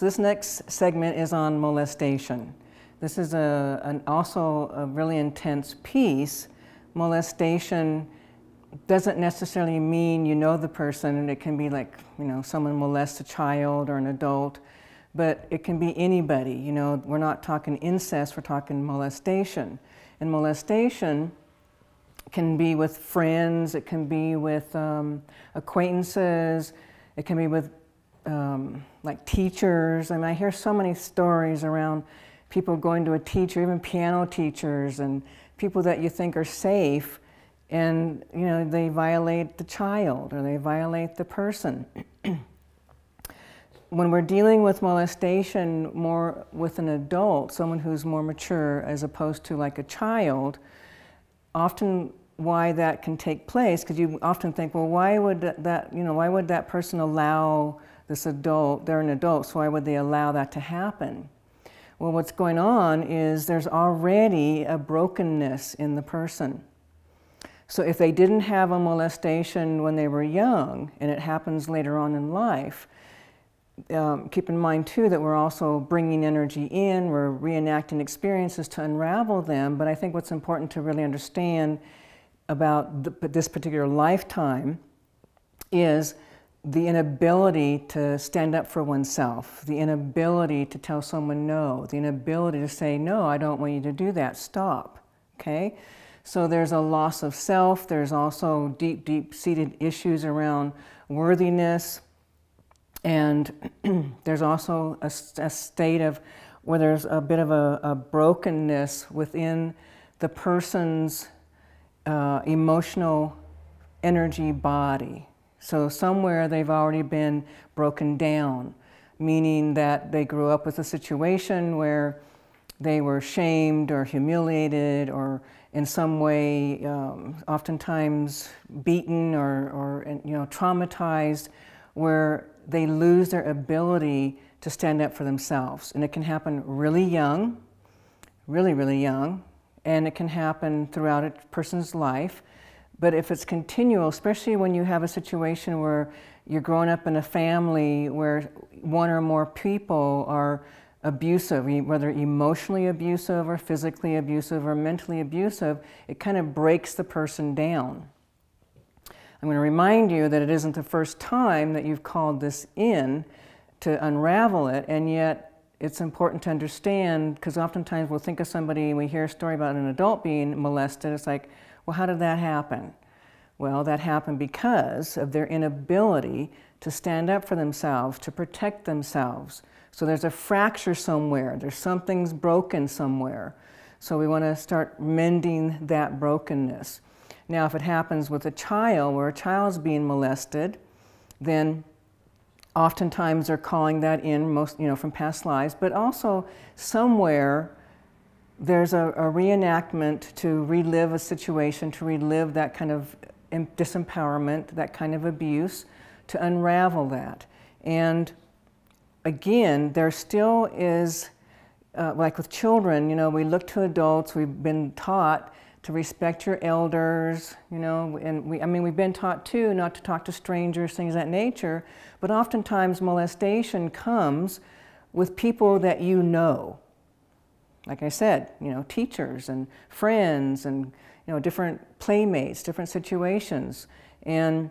So this next segment is on molestation. This is a, an also a really intense piece. Molestation doesn't necessarily mean you know the person, and it can be like, you know, someone molests a child or an adult, but it can be anybody. You know, we're not talking incest, we're talking molestation. And molestation can be with friends, it can be with um, acquaintances, it can be with um, like teachers. I mean, I hear so many stories around people going to a teacher, even piano teachers, and people that you think are safe, and you know they violate the child or they violate the person. when we're dealing with molestation more with an adult, someone who's more mature as opposed to like a child, often why that can take place because you often think, well, why would that, that, you know why would that person allow this adult? They're an adult, so why would they allow that to happen? Well, what's going on is there's already a brokenness in the person. So if they didn't have a molestation when they were young and it happens later on in life, um, keep in mind too that we're also bringing energy in, we're reenacting experiences to unravel them. But I think what's important to really understand about the, this particular lifetime is the inability to stand up for oneself, the inability to tell someone no, the inability to say, no, I don't want you to do that, stop. Okay? So there's a loss of self, there's also deep, deep seated issues around worthiness, and there's also a, a, state of where there's a bit of a, a brokenness within the person's uh, emotional energy body. So somewhere they've already been broken down, meaning that they grew up with a situation where they were shamed or humiliated or in some way um, oftentimes beaten or, or you know traumatized where they lose their ability to stand up for themselves. And it can happen really young really really young and it can happen throughout a person's life but if it's continual, especially when you have a situation where you're growing up in a family where one or more people are abusive, whether emotionally abusive or physically abusive or mentally abusive, it kind of breaks the person down. I'm going to remind you that it isn't the first time that you've called this in to unravel it, and yet it's important to understand because oftentimes we'll think of somebody we hear a story about an adult being molested. It's like, well, how did that happen? Well, that happened because of their inability to stand up for themselves, to protect themselves. So there's a fracture somewhere, there's something's broken somewhere. So we want to start mending that brokenness. Now, if it happens with a child, where a child's being molested, then oftentimes they're calling that in most, you know, from past lives, but also somewhere there's a, a, reenactment to relive a situation, to relive that kind of disempowerment, that kind of abuse, to unravel that. And again, there still is, uh, like with children, you know, we look to adults, we've been taught to respect your elders, you know, and we, I mean, we've been taught too not to talk to strangers, things of that nature, but oftentimes molestation comes with people that you know, like I said, you know, teachers and friends and you know different playmates, different situations, and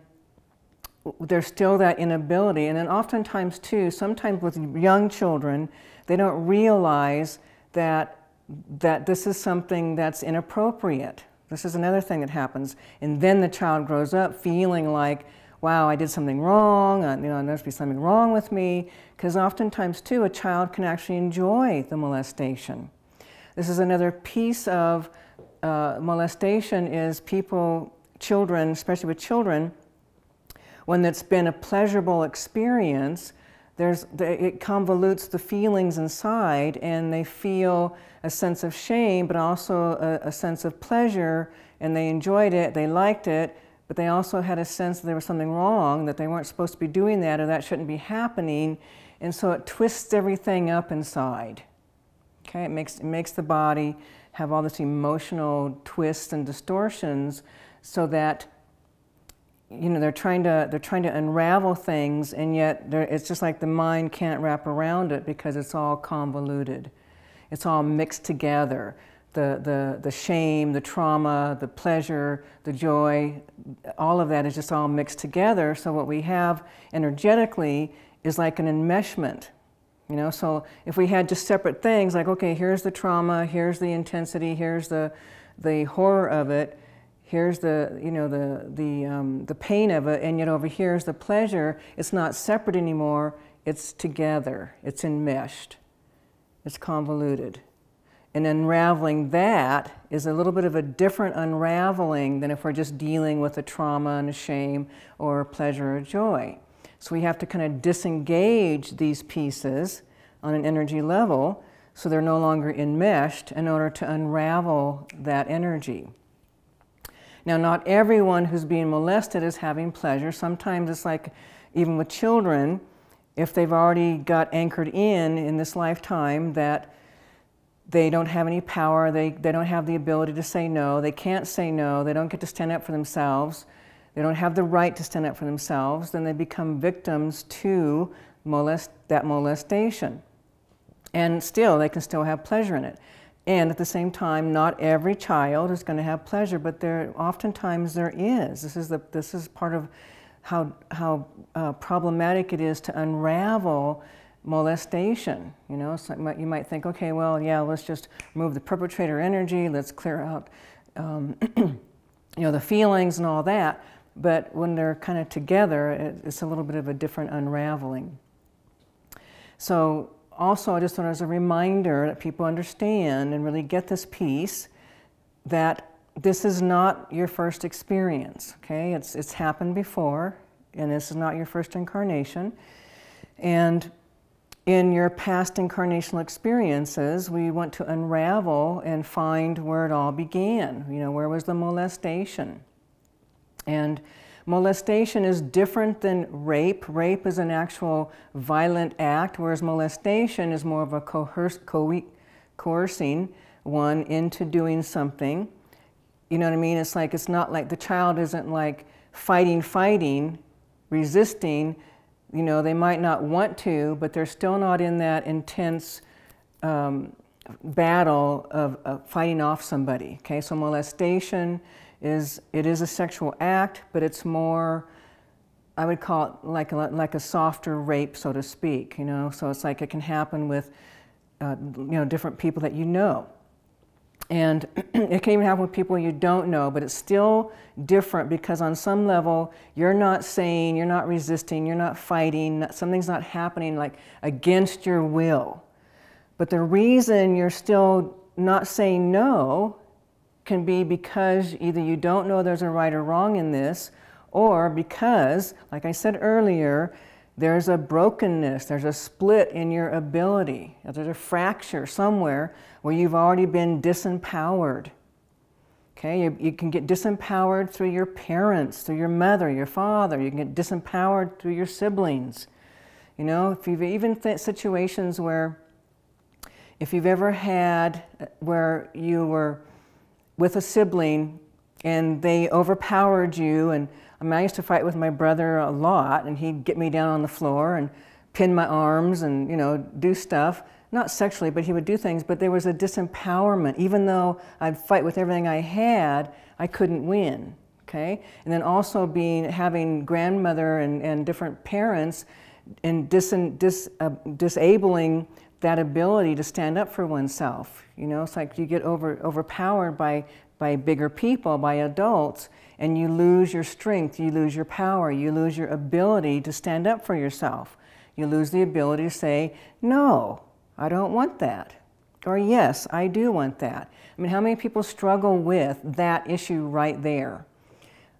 there's still that inability. And then oftentimes too, sometimes with young children, they don't realize that that this is something that's inappropriate. This is another thing that happens, and then the child grows up feeling like wow, I did something wrong, uh, you know, there must be something wrong with me, because oftentimes too, a child can actually enjoy the molestation. This is another piece of uh, molestation is people, children, especially with children, when it's been a pleasurable experience, there's, it convolutes the feelings inside and they feel a sense of shame, but also a, a sense of pleasure, and they enjoyed it, they liked it, but they also had a sense that there was something wrong, that they weren't supposed to be doing that or that shouldn't be happening, and so it twists everything up inside. Okay, it makes, it makes the body have all this emotional twists and distortions so that you know they're trying to they're trying to unravel things and yet it's just like the mind can't wrap around it because it's all convoluted. It's all mixed together. The, the, the shame the trauma the pleasure the joy all of that is just all mixed together. So what we have energetically is like an enmeshment you know? So if we had just separate things like okay here's the trauma here's the intensity here's the the horror of it here's the you know the the um, the pain of it and yet over here is the pleasure it's not separate anymore it's together it's enmeshed it's convoluted. And unraveling that is a little bit of a different unraveling than if we're just dealing with a trauma and a shame or a pleasure or joy so we have to kind of disengage these pieces on an energy level so they're no longer enmeshed in order to unravel that energy now, not everyone who's being molested is having pleasure. Sometimes it's like, even with children, if they've already got anchored in in this lifetime that they don't have any power, they, they don't have the ability to say no, they can't say no, they don't get to stand up for themselves, they don't have the right to stand up for themselves, then they become victims to molest, that molestation. And still, they can still have pleasure in it. And at the same time, not every child is going to have pleasure, but there oftentimes there is. This is, the, this is part of how, how uh, problematic it is to unravel molestation. You know, so you might think, okay, well, yeah, let's just remove the perpetrator energy, let's clear out, um, you know, the feelings and all that. But when they're kind of together, it's a little bit of a different unraveling. So also, I just want as a reminder that people understand and really get this piece that this is not your first experience, okay? It's, it's happened before, and this is not your first incarnation. And in your past incarnational experiences, we want to unravel and find where it all began. You know, where was the molestation? And Molestation is different than rape. Rape is an actual violent act, whereas molestation is more of a coercing one into doing something. You know what I mean? It's like, it's not like the child isn't like fighting, fighting, resisting. You know, they might not want to, but they're still not in that intense um, battle of, of fighting off somebody. Okay, so molestation is it is a sexual act, but it's more, I would call it like a, like a softer rape, so to speak. You know, so it's like it can happen with, uh, you know, different people that you know, and it can even happen with people you don't know. But it's still different because on some level you're not saying, you're not resisting, you're not fighting. Something's not happening like against your will. But the reason you're still not saying no can be because either you don't know there's a right or wrong in this, or because, like I said earlier, there's a brokenness, there's a split in your ability, there's a fracture somewhere where you've already been disempowered. Okay, you, you, can get disempowered through your parents, through your mother, your father. You can get disempowered through your siblings. You know, if you've even situations where, if you've ever had uh, where you were with a sibling and they overpowered you. And I, mean, I used to fight with my brother a lot, and he'd get me down on the floor and pin my arms and you know do stuff. Not sexually, but he would do things. But there was a disempowerment. Even though I'd fight with everything I had, I couldn't win. Okay, and then also being having grandmother and, and different parents and dis, dis, uh, disabling that ability to stand up for oneself. You know, it's like you get over, overpowered by, by bigger people, by adults, and you lose your strength, you lose your power, you lose your ability to stand up for yourself. You lose the ability to say, no, I don't want that. Or yes, I do want that. I mean, how many people struggle with that issue right there?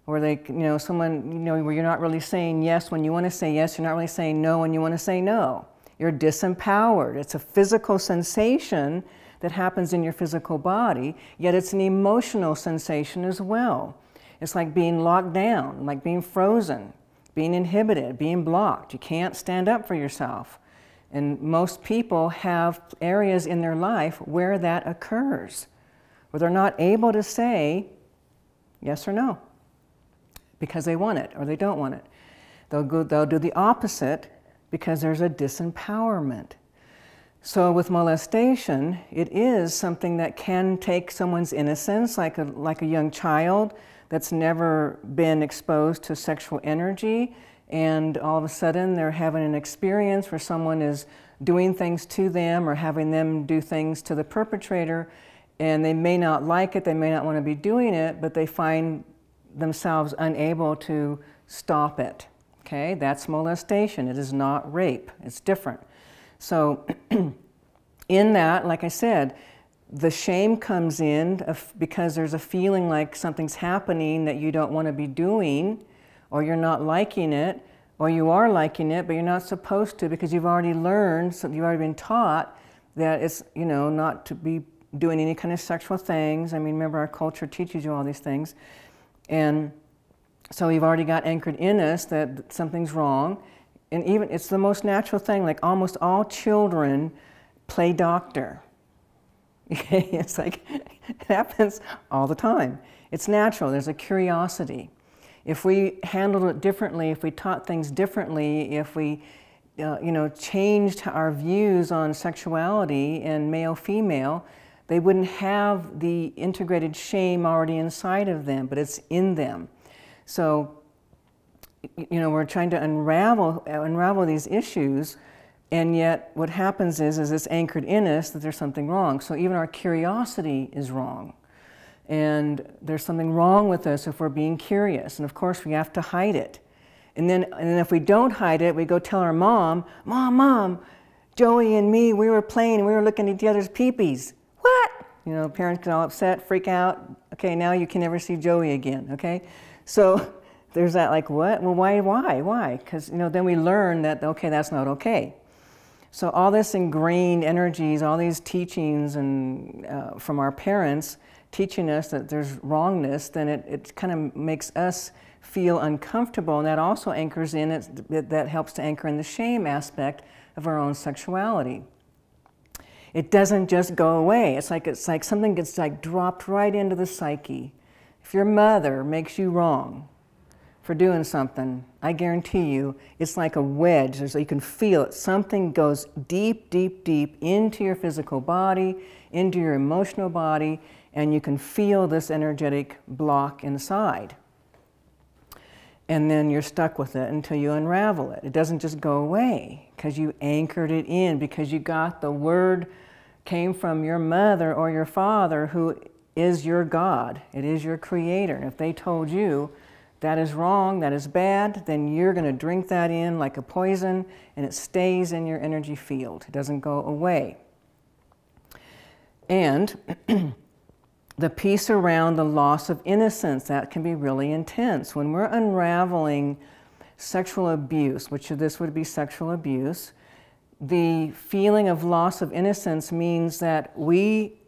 Where they, you know, someone, you know, where you're not really saying yes when you want to say yes, you're not really saying no when you want to say no. You're disempowered. It's a physical sensation that happens in your physical body, yet it's an emotional sensation as well. It's like being locked down, like being frozen, being inhibited, being blocked. You can't stand up for yourself. And most people have areas in their life where that occurs, where they're not able to say yes or no. because they want it or they don't want it. They'll, go, they'll do the opposite because there's a disempowerment. So with molestation, it is something that can take someone's innocence, like a, like a young child that's never been exposed to sexual energy, and all of a sudden they're having an experience where someone is doing things to them or having them do things to the perpetrator, and they may not like it, they may not want to be doing it, but they find themselves unable to stop it. Okay, that's molestation. It is not rape. It's different. So, in that, like I said, the shame comes in because there's a feeling like something's happening that you don't want to be doing, or you're not liking it, or you are liking it, but you're not supposed to because you've already learned, so you've already been taught that it's, you know, not to be doing any kind of sexual things. I mean, remember, our culture teaches you all these things. And so we've already got anchored in us that something's wrong. And even, it's the most natural thing, like almost all children play doctor. it's like, it happens all the time. It's natural, there's a curiosity. If we handled it differently, if we taught things differently, if we uh, you know, changed our views on sexuality and male female, they wouldn't have the integrated shame already inside of them, but it's in them. So, you know, we're trying to unravel, uh, unravel these issues, and yet what happens is, is it's anchored in us that there's something wrong. So even our curiosity is wrong. And there's something wrong with us if we're being curious. And of course, we have to hide it. And then, and then if we don't hide it, we go tell our mom, Mom, Mom, Joey and me, we were playing, we were looking at each other's peepees. What? You know, parents get all upset, freak out. Okay, now you can never see Joey again, okay? So there's that like, what? Well, why, why, why? Because, you know, then we learn that, okay, that's not okay. So all this ingrained energies, all these teachings and uh, from our parents teaching us that there's wrongness, then it, it kind of makes us feel uncomfortable, and that also anchors in it, that helps to anchor in the shame aspect of our own sexuality. It doesn't just go away. It's like it's like something gets like dropped right into the psyche. If your mother makes you wrong for doing something, I guarantee you it's like a wedge. So you can feel it. Something goes deep, deep, deep into your physical body, into your emotional body, and you can feel this energetic block inside. And then you're stuck with it until you unravel it. It doesn't just go away because you anchored it in, because you got the word came from your mother or your father who is your God, it is your creator. And if they told you that is wrong, that is bad, then you're going to drink that in like a poison and it stays in your energy field. It doesn't go away. And the piece around the loss of innocence, that can be really intense. When we're unraveling sexual abuse, which this would be sexual abuse, the feeling of loss of innocence means that we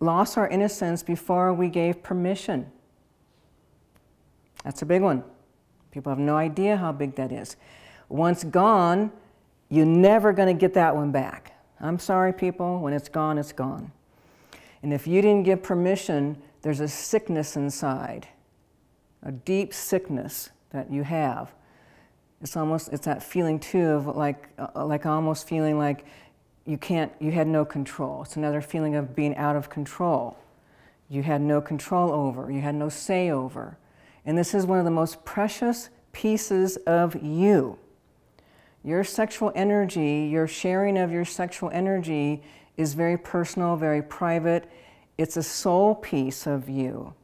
lost our innocence before we gave permission. That's a big one. People have no idea how big that is. Once gone, you're never going to get that one back. I'm sorry, people, when it's gone, it's gone. And if you didn't give permission, there's a sickness inside, a deep sickness that you have. It's almost, it's that feeling too of like, uh, like almost feeling like you can't, you had no control. It's another feeling of being out of control. You had no control over, you had no say over. And this is one of the most precious pieces of you. Your sexual energy, your sharing of your sexual energy is very personal, very private. It's a soul piece of you.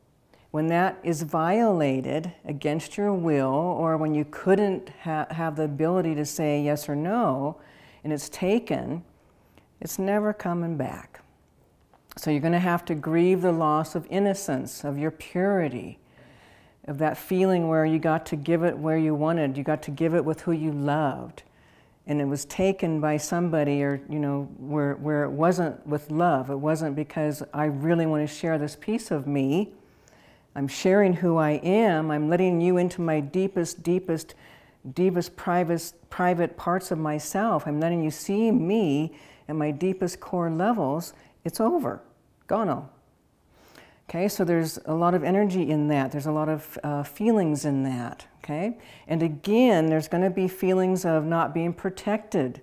When that is violated against your will, or when you couldn't ha have the ability to say yes or no, and it's taken, it's never coming back. So you're going to have to grieve the loss of innocence, of your purity, of that feeling where you got to give it where you wanted, you got to give it with who you loved. And it was taken by somebody, or, you know, where, where it wasn't with love. It wasn't because I really want to share this piece of me. I'm sharing who I am. I'm letting you into my deepest, deepest, deepest private, private parts of myself. I'm letting you see me at my deepest core levels, it's over. Gone. Okay, so there's a lot of energy in that. There's a lot of uh, feelings in that. Okay, and again, there's going to be feelings of not being protected.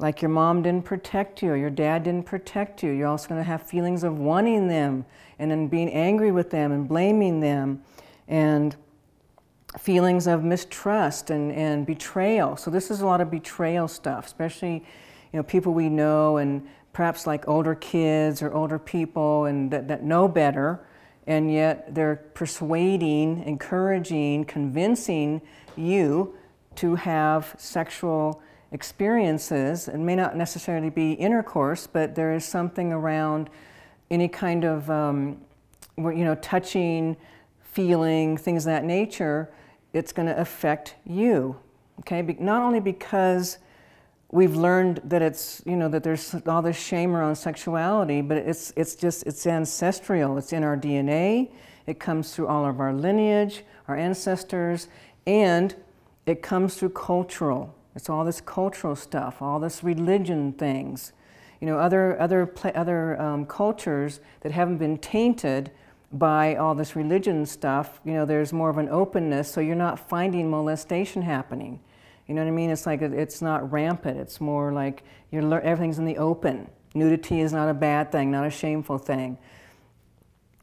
Like your mom didn't protect you, your dad didn't protect you. You're also going to have feelings of wanting them and then being angry with them and blaming them and feelings of mistrust and, and betrayal. So this is a lot of betrayal stuff, especially you know people we know and perhaps like older kids or older people and that, that know better, and yet they're persuading, encouraging, convincing you to have sexual experiences. It may not necessarily be intercourse, but there is something around any kind of um, you know touching, feeling, things of that nature. It's going to affect you. Okay, not only because we've learned that it's you know that there's all this shame around sexuality but it's it's just it's ancestral. It's in our dna it comes through all of our lineage our ancestors and it comes through cultural. It's all this cultural stuff all this religion things. You know other other other um, cultures that haven't been tainted by all this religion stuff you know there's more of an openness so you're not finding molestation happening you know what I mean? It's like it's not rampant. It's more like you're everything's in the open. Nudity is not a bad thing, not a shameful thing.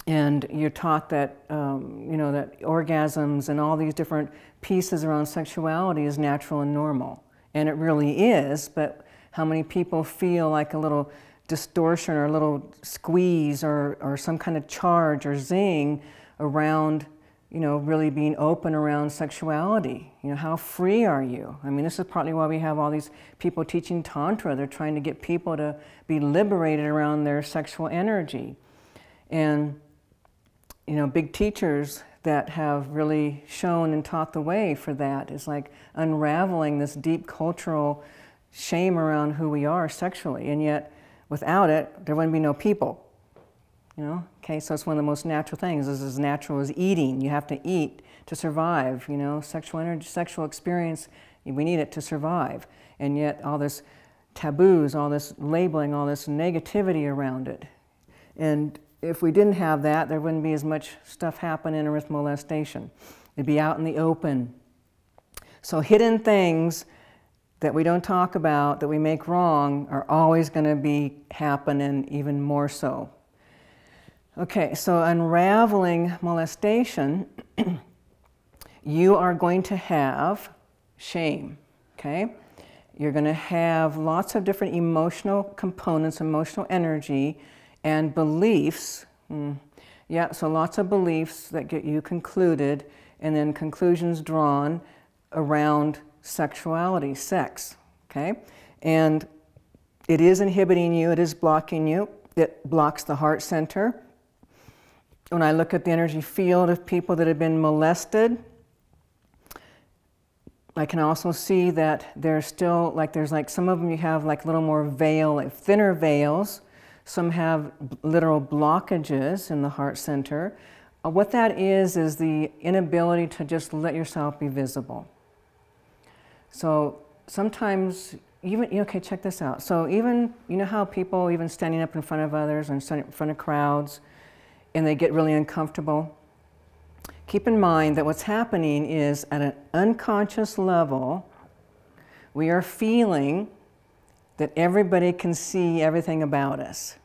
And you're taught that um, you know that orgasms and all these different pieces around sexuality is natural and normal, and it really is. But how many people feel like a little distortion or a little squeeze or, or some kind of charge or zing around you know, really being open around sexuality. You know, how free are you? I mean, this is partly why we have all these people teaching Tantra. They're trying to get people to be liberated around their sexual energy. And, you know, big teachers that have really shown and taught the way for that is like unraveling this deep cultural shame around who we are sexually. And yet, without it, there wouldn't be no people. You know, okay, so it's one of the most natural things. It's as natural as eating. You have to eat to survive. You know, sexual energy, sexual experience, we need it to survive. And yet, all this taboos, all this labeling, all this negativity around it. And if we didn't have that, there wouldn't be as much stuff happening with molestation. It'd be out in the open. So hidden things that we don't talk about, that we make wrong, are always going to be happening even more so. Okay, so unraveling molestation, you are going to have shame, okay? You're going to have lots of different emotional components, emotional energy, and beliefs. Mm. Yeah, so lots of beliefs that get you concluded, and then conclusions drawn around sexuality, sex, okay? And it is inhibiting you, it is blocking you, it blocks the heart center when I look at the energy field of people that have been molested, I can also see that there's still like there's like some of them you have like a little more veil, like thinner veils. Some have literal blockages in the heart center. Uh, what that is is the inability to just let yourself be visible. So sometimes even okay, check this out. So even you know how people even standing up in front of others and in front of crowds and they get really uncomfortable. Keep in mind that what's happening is at an unconscious level, we are feeling that everybody can see everything about us.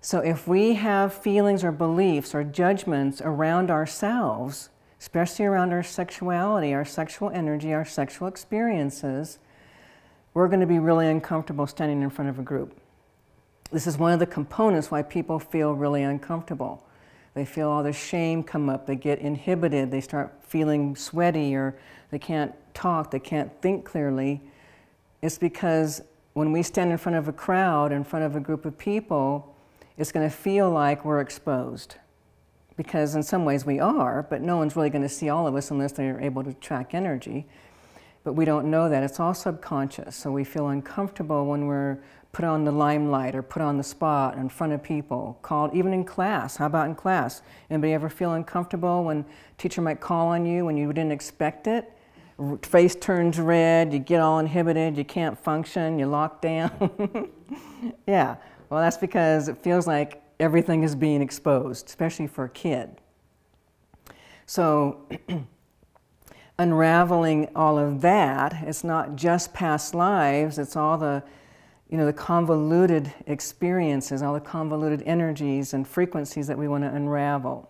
So if we have feelings or beliefs or judgments around ourselves, especially around our sexuality, our sexual energy, our sexual experiences, we're going to be really uncomfortable standing in front of a group. This is one of the components why people feel really uncomfortable. They feel all the shame come up, they get inhibited, they start feeling sweaty, or they can't talk, they can't think clearly. It's because when we stand in front of a crowd, in front of a group of people, it's going to feel like we're exposed. Because in some ways we are, but no one's really going to see all of us unless they're able to track energy. But we don't know that. It's all subconscious. So we feel uncomfortable when we're put on the limelight or put on the spot in front of people, called even in class. How about in class? Anybody ever feel uncomfortable when teacher might call on you when you didn't expect it? Face turns red, you get all inhibited, you can't function, you lock down. yeah, well, that's because it feels like everything is being exposed, especially for a kid. So, unraveling all of that, it's not just past lives, it's all the you know, the convoluted experiences, all the convoluted energies and frequencies that we want to unravel.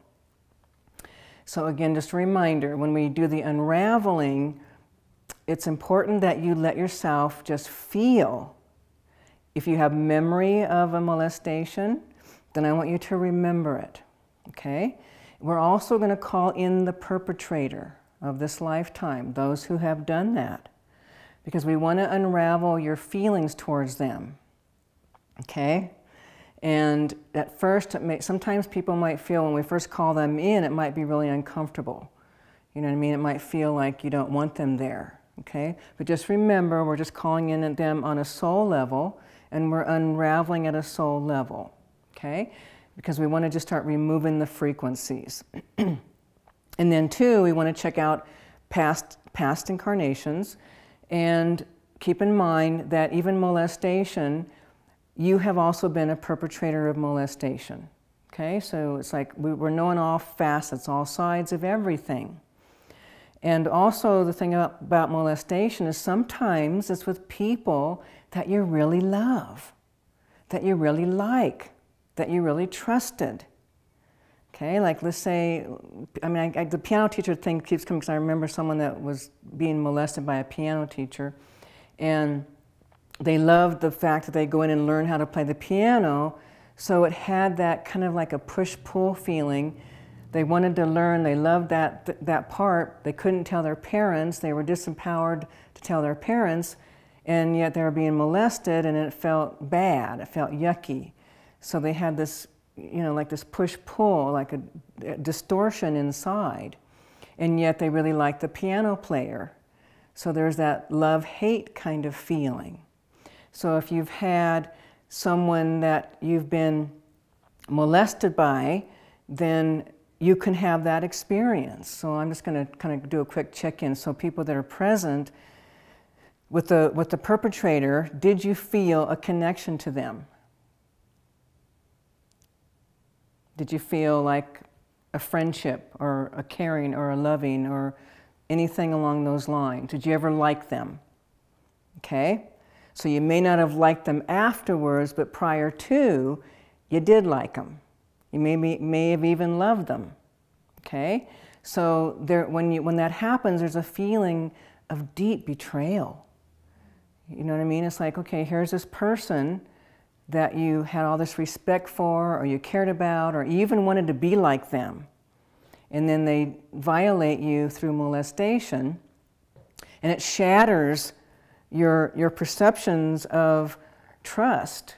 So, again, just a reminder when we do the unraveling, it's important that you let yourself just feel. If you have memory of a molestation, then I want you to remember it. Okay? We're also going to call in the perpetrator of this lifetime, those who have done that, because we want to unravel your feelings towards them. Okay? And at first, may, sometimes people might feel when we first call them in, it might be really uncomfortable. You know what I mean? It might feel like you don't want them there. Okay? But just remember, we're just calling in at them on a soul level, and we're unraveling at a soul level. Okay? Because we want to just start removing the frequencies. and then, two, we want to check out past, past incarnations and keep in mind that even molestation you have also been a perpetrator of molestation. Okay, so it's like we, are knowing all facets, all sides of everything. And also, the thing about, about molestation is sometimes it's with people that you really love, that you really like, that you really trusted. Okay, like let's say, I mean, I, I, the piano teacher thing keeps coming because I remember someone that was being molested by a piano teacher, and they loved the fact that they go in and learn how to play the piano. So it had that kind of like a push pull feeling. They wanted to learn, they loved that, th- that part. They couldn't tell their parents, they were disempowered to tell their parents, and yet they were being molested and it felt bad, it felt yucky. So they had this, you know, like this push pull, like a, a distortion inside. And yet they really like the piano player. So there's that love hate kind of feeling. So if you've had someone that you've been molested by, then you can have that experience. So I'm just going to kind of do a quick check-in. So people that are present with the with the perpetrator, did you feel a connection to them? Did you feel like a friendship or a caring or a loving or anything along those lines? Did you ever like them? Okay? So you may not have liked them afterwards, but prior to, you did like them. You may, be, may have even loved them. Okay? So there, when, you, when that happens, there's a feeling of deep betrayal. You know what I mean? It's like, okay, here's this person that you had all this respect for, or you cared about, or even wanted to be like them. And then they violate you through molestation, and it shatters your, your perceptions of trust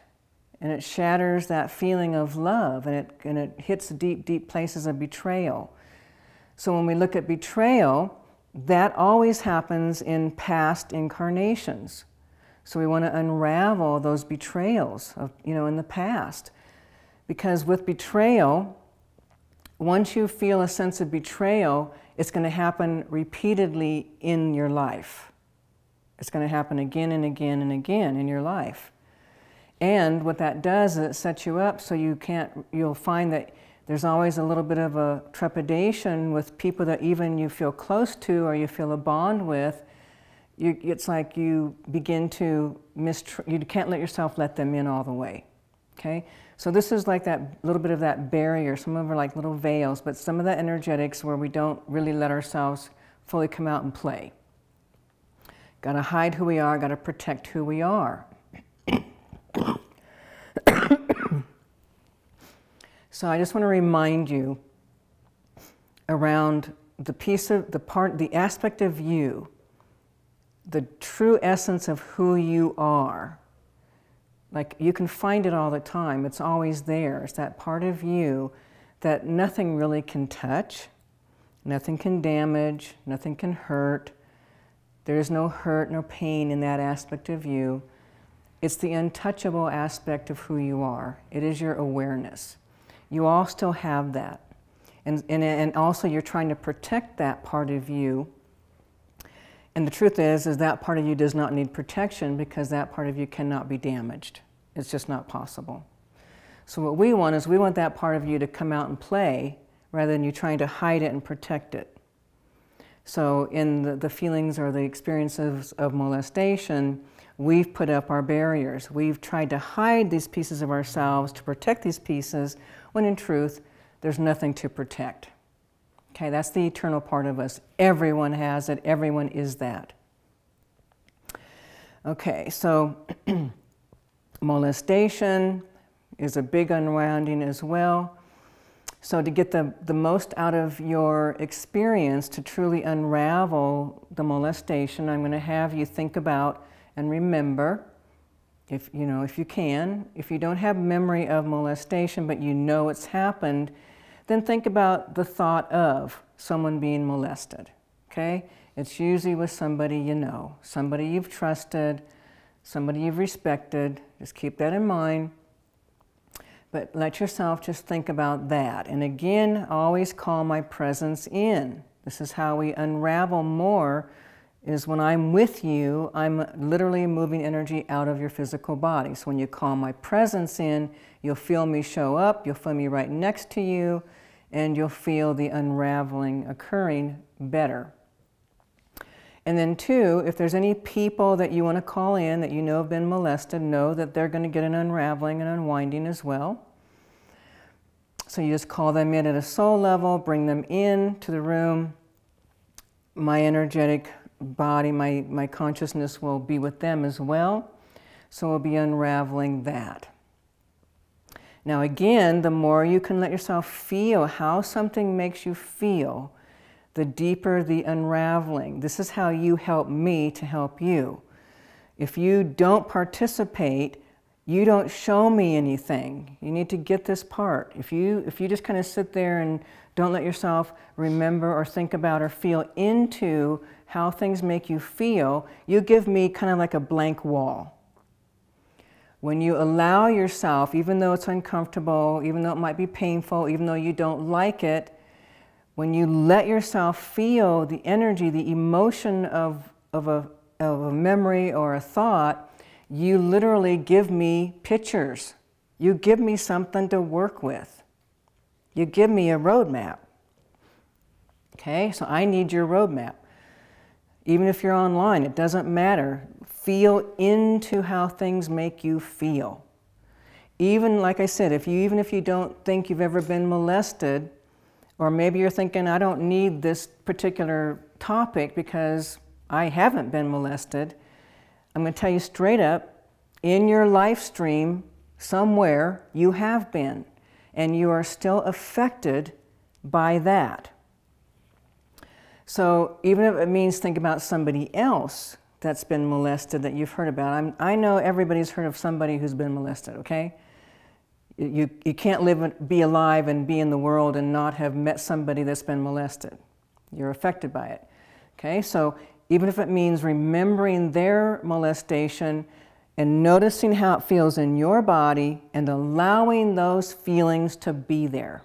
and it shatters that feeling of love and it, and it hits deep, deep places of betrayal. So when we look at betrayal, that always happens in past incarnations. So we want to unravel those betrayals of, you know, in the past. Because with betrayal, once you feel a sense of betrayal, it's going to happen repeatedly in your life. It's going to happen again and again and again in your life. And what that does is it sets you up so you can't, you'll find that there's always a little bit of a trepidation with people that even you feel close to or you feel a bond with. You, it's like you begin to mistr- you can't let yourself let them in all the way. Okay? So this is like that little bit of that barrier. Some of them are like little veils, but some of the energetics where we don't really let ourselves fully come out and play. Got to hide who we are, got to protect who we are. so I just want to remind you around the piece of the part, the aspect of you, the true essence of who you are. Like you can find it all the time, it's always there. It's that part of you that nothing really can touch, nothing can damage, nothing can hurt there is no hurt, no pain in that aspect of you. It's the untouchable aspect of who you are. It is your awareness. You all still have that. And, and, and also you're trying to protect that part of you. And the truth is, is that part of you does not need protection because that part of you cannot be damaged. It's just not possible. So what we want is we want that part of you to come out and play rather than you trying to hide it and protect it. So in the, the feelings or the experiences of molestation, we've put up our barriers. We've tried to hide these pieces of ourselves to protect these pieces, when in truth, there's nothing to protect. Okay, that's the eternal part of us. Everyone has it, everyone is that. Okay, so molestation is a big unrounding as well. So, to get the, the most out of your experience, to truly unravel the molestation, I'm going to have you think about and remember, if you know, if you can, if you don't have memory of molestation, but you know it's happened, then think about the thought of someone being molested. Okay? It's usually with somebody you know, somebody you've trusted, somebody you've respected. Just keep that in mind. But let yourself just think about that. And again, always call my presence in. This is how we unravel more is when I'm with you, I'm literally moving energy out of your physical body. So when you call my presence in, you'll feel me show up, you'll feel me right next to you, and you'll feel the unraveling occurring better. And then two, if there's any people that you want to call in that you know have been molested, know that they're going to get an unraveling and unwinding as well. So you just call them in at a soul level, bring them in to the room. My energetic body, my, my consciousness will be with them as well. So we'll be unraveling that. Now again, the more you can let yourself feel how something makes you feel, the deeper the unraveling. This is how you help me to help you. If you don't participate, you don't show me anything. You need to get this part. If you, if you just kind of sit there and don't let yourself remember or think about or feel into how things make you feel, you give me kind of like a blank wall. When you allow yourself, even though it's uncomfortable, even though it might be painful, even though you don't like it, when you let yourself feel the energy, the emotion of, of, a, of a memory or a thought, you literally give me pictures. You give me something to work with. You give me a roadmap. Okay, so I need your roadmap. Even if you're online, it doesn't matter. Feel into how things make you feel. Even like I said, if you even if you don't think you've ever been molested, or maybe you're thinking, I don't need this particular topic because I haven't been molested. I'm going to tell you straight up in your life stream, somewhere, you have been, and you are still affected by that. So even if it means think about somebody else that's been molested that you've heard about. I'm, i know everybody's heard of somebody who's been molested, okay? You, you can't live, be alive and be in the world and not have met somebody that's been molested. You're affected by it. Okay, so even if it means remembering their molestation and noticing how it feels in your body and allowing those feelings to be there.